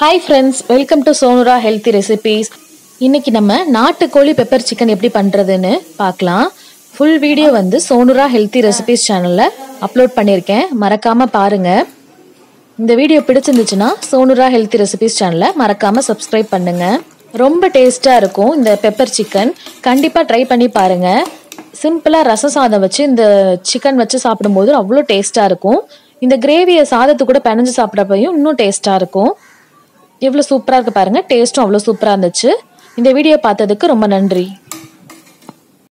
Hi friends welcome to Sonura healthy recipes இன்னைக்கு நம்ம நாட்டுக்கோழி பெப்பர் சிக்கன் எப்படி பண்ணுறதுன்னு பார்க்கலாம். ஃபுல் வீடியோ வந்து சோனுரா ஹெல்த்தி ரெசிபீஸ் சேனலில் அப்லோட் பண்ணியிருக்கேன். மறக்காமல் பாருங்கள் இந்த வீடியோ பிடிச்சிருந்துச்சுன்னா சோனுரா ஹெல்த்தி ரெசிபீஸ் சேனலை மறக்காமல் சப்ஸ்கிரைப் பண்ணுங்கள் ரொம்ப டேஸ்ட்டாக இருக்கும் இந்த பெப்பர் சிக்கன் கண்டிப்பாக ட்ரை பண்ணி பாருங்கள் சிம்பிளாக ரச சாதம் வச்சு இந்த சிக்கன் வச்சு சாப்பிடும்போது அவ்வளோ டேஸ்ட்டாக இருக்கும். இந்த கிரேவியை சாதத்து கூட பிணைஞ்சு சாப்பிட்றப்பையும் இன்னும் டேஸ்ட்டாக இருக்கும். எவ்வளோ சூப்பராக இருக்குது பாருங்கள் டேஸ்ட்டும் அவ்வளோ சூப்பராக இருந்துச்சு. இந்த வீடியோ பார்த்ததுக்கு ரொம்ப நன்றி.